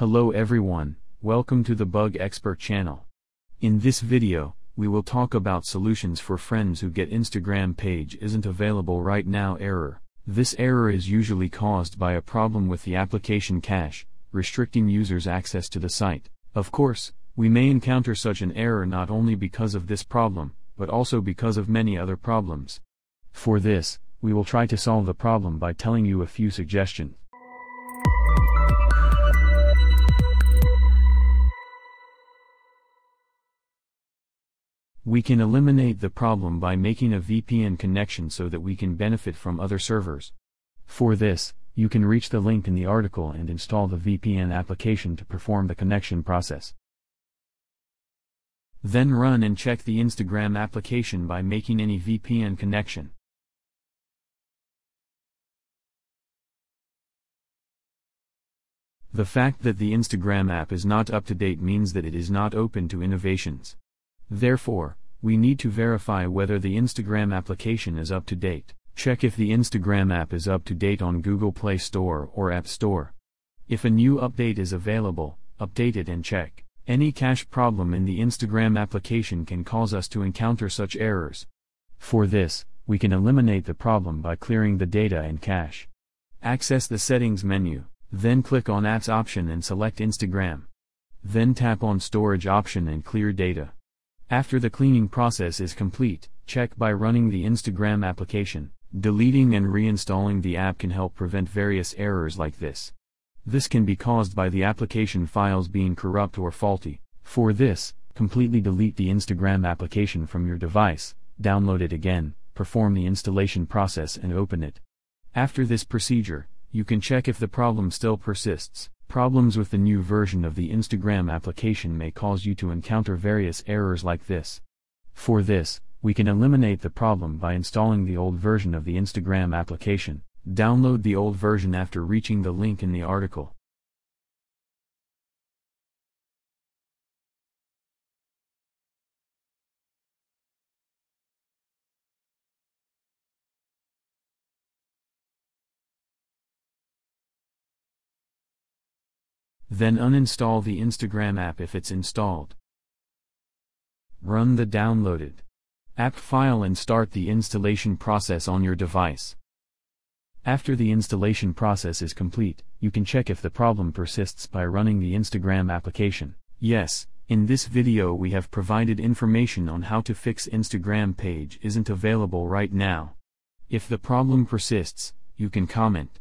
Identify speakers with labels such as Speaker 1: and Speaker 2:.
Speaker 1: Hello everyone, welcome to the Bug Expert channel. In this video, we will talk about solutions for friends who get Instagram page isn't available right now error. This error is usually caused by a problem with the application cache, restricting users' access to the site. Of course, we may encounter such an error not only because of this problem, but also because of many other problems. For this, we will try to solve the problem by telling you a few suggestions. We can eliminate the problem by making a VPN connection so that we can benefit from other servers. For this, you can reach the link in the article and install the VPN application to perform the connection process. Then run and check the Instagram application by making any VPN connection. The fact that the Instagram app is not up to date means that it is not open to innovations. Therefore, we need to verify whether the Instagram application is up to date. Check if the Instagram app is up to date on Google Play Store or App Store. If a new update is available, update it and check. Any cache problem in the Instagram application can cause us to encounter such errors. For this, we can eliminate the problem by clearing the data and cache. Access the Settings menu, then click on Apps option and select Instagram. Then tap on Storage option and clear data. After the cleaning process is complete, check by running the Instagram application. Deleting and reinstalling the app can help prevent various errors like this. This can be caused by the application files being corrupt or faulty. For this, completely delete the Instagram application from your device, download it again, perform the installation process and open it. After this procedure, you can check if the problem still persists. Problems with the new version of the Instagram application may cause you to encounter various errors like this. For this, we can eliminate the problem by installing the old version of the Instagram application. Download the old version after reaching the link in the article. Then uninstall the Instagram app if it's installed. Run the downloaded app file and start the installation process on your device. After the installation process is complete, you can check if the problem persists by running the Instagram application. Yes, in this video we have provided information on how to fix Instagram page isn't available right now. If the problem persists, you can comment.